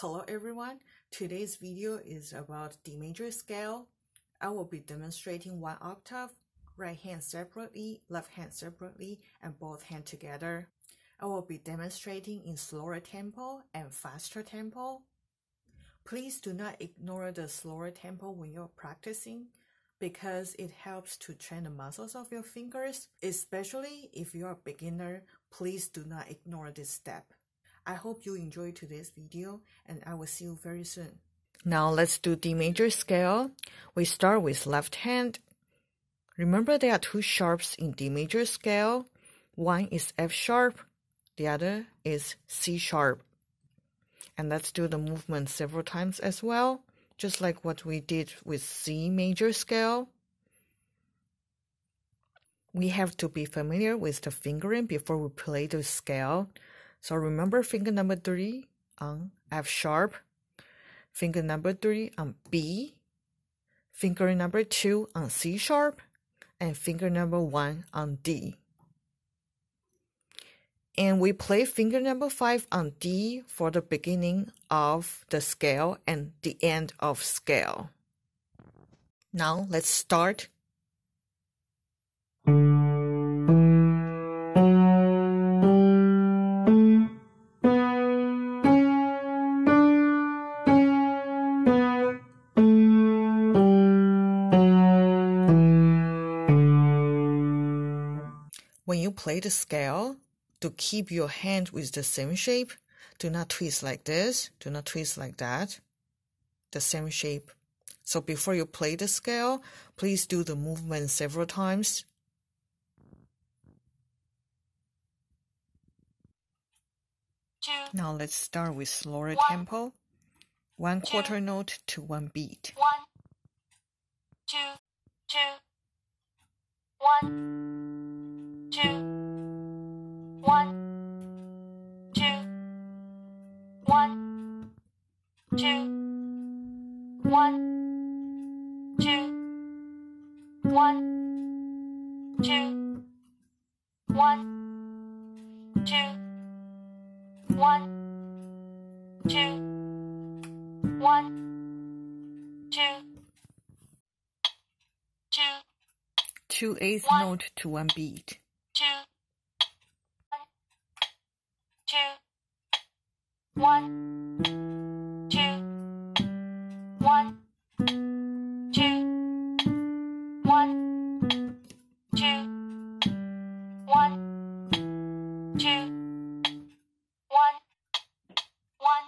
Hello everyone, today's video is about D major scale. I will be demonstrating one octave, right hand separately, left hand separately, and both hands together. I will be demonstrating in slower tempo and faster tempo. Please do not ignore the slower tempo when you're practicing because it helps to train the muscles of your fingers. Especially if you're a beginner, please do not ignore this step. I hope you enjoyed today's video and I will see you very soon. Now let's do D major scale. We start with left hand. Remember there are two sharps in D major scale. One is F sharp, the other is C sharp. And let's do the movement several times as well, just like what we did with C major scale. We have to be familiar with the fingering before we play the scale. So remember finger number three um, on F sharp, finger number three on B, finger number two on C sharp, and finger number one on D. And we play finger number five on D for the beginning of the scale and the end of scale. Now let's start play the scale, to keep your hand with the same shape, do not twist like this, do not twist like that, the same shape. So before you play the scale, please do the movement several times. Two, Now let's start with slower One, tempo. One two, quarter note to one beat. one, two, two, one, two, one, two, one, two, one, two, one, two, one, two, two, Two eighth note to one beat. Two, one, one,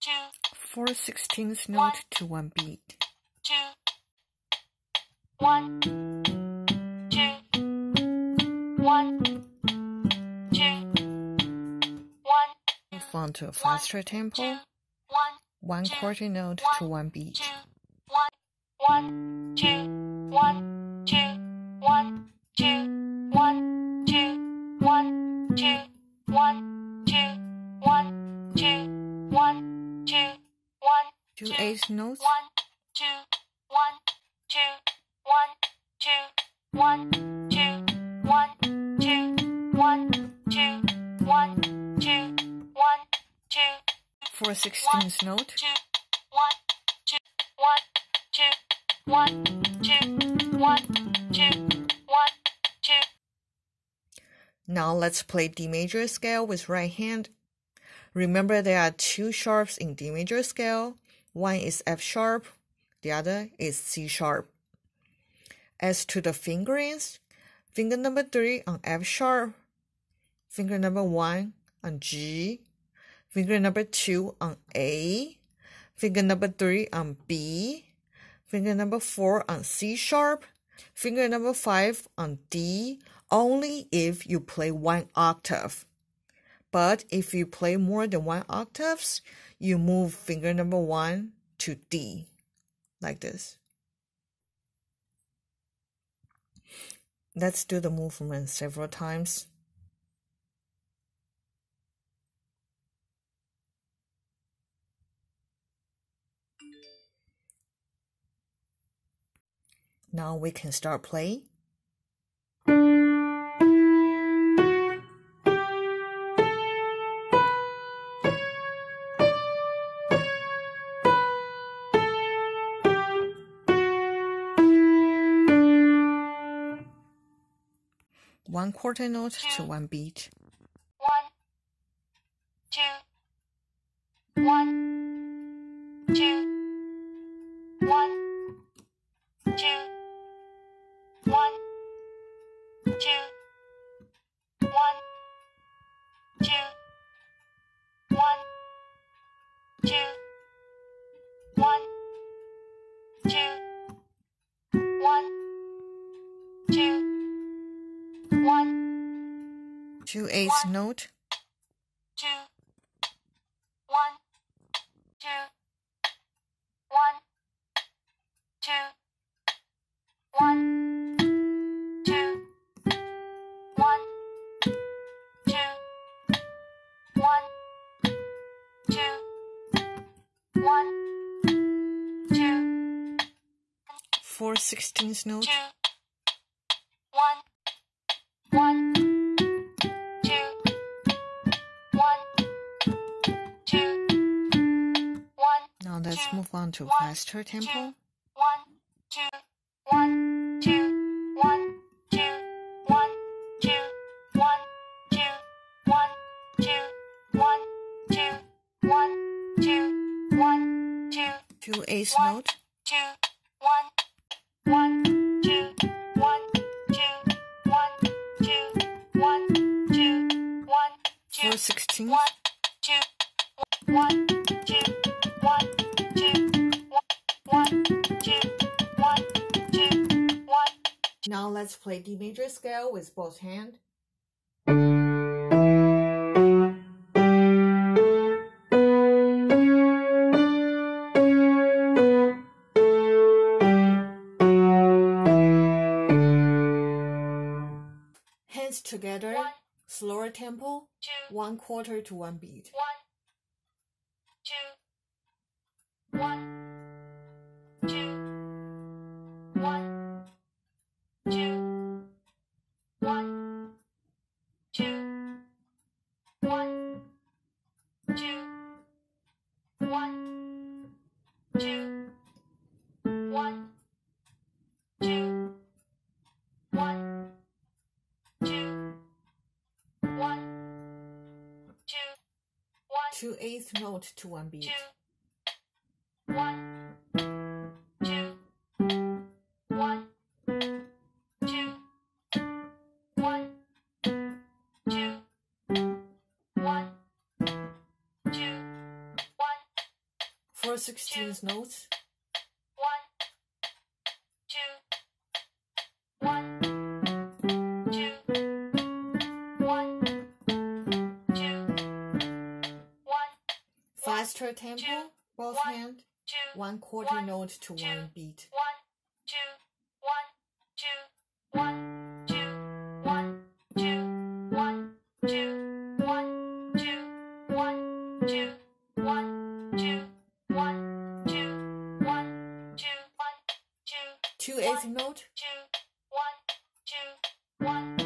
two, Four sixteenth note to one beat. two, one, two, one, two, one, Move on to a faster tempo. two, one, One two, quarter note to one, one beat. two, one, one, two, one, Two eighth notes. One, two, one, two, one, two, one, two, one, two, one, two, one, two, one, two. Four sixteenth note. Two, one, two, one, two, one, two, one. Now let's play D major scale with right hand. Remember there are two sharps in D major scale. One is F sharp, the other is C sharp. As to the fingerings, finger number three on F sharp, finger number one on G, finger number two on A, finger number three on B, finger number four on C sharp, finger number five on D, only if you play one octave. But if you play more than one octaves, you move finger number one to D, like this. Let's do the movement several times. Now we can start playing. One quarter note two, to one beat. One, two, one. Two eighths One. note, two, one, two, one, two, one, two, one, two, one, two, one, two, four sixteenths note, two, let's move on to faster tempo. two, one, two, one, two, one, two, one, two, one, two, one, two, one, two, one, two, one, two, Two eighths One. note, two, one, one, two, one, two, one, two, one, two, one, two, four sixteenths, one, two, one, two, one, Now let's play D major scale with both hands. Hands together, One, slower tempo, two, one quarter to one beat. one, two, one, Two eighth note to one beat. two, one, two, one, two, one, two, one, two, one, Four sixteenths notes, one quarter one, note to two, one beat. one, two, one, two, one, two, one, two, one, two, one, two, one, two, one, two, one, two, one, two, one, two, Two eighth note, two, one, two, one,